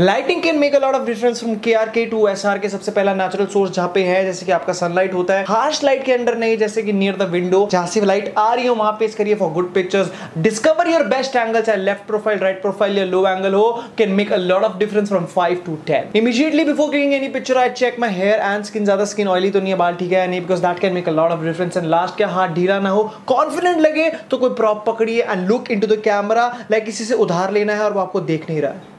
Lighting can make a lot of difference from K R K to S R K सबसे पहला natural source जहाँ पे है, जैसे कि आपका सनलाइट होता है। हार्श लाइट के अंडर नहीं, जैसे कि नियर द विंडो जहाँ से लाइट आ रही हो, वहाँ पे करिए for good pictures discover your best angle चाहे लेफ़्ट प्रोफ़ाइल राइट प्रोफ़ाइल या लो एंगल हो can make a lot of difference from five to ten immediately before clicking any picture I check my hair and skin ज़्यादा skin oily तो नहीं है, बाल ठीक है नहीं because that can make a lot of difference and last क्या हाथ ढीला ना हो कॉन्फिडेंट लगे तो कोई प्रॉप पकड़िए and look into the camera like किसी से उधार लेना है और वो आपको देख नहीं रहा है।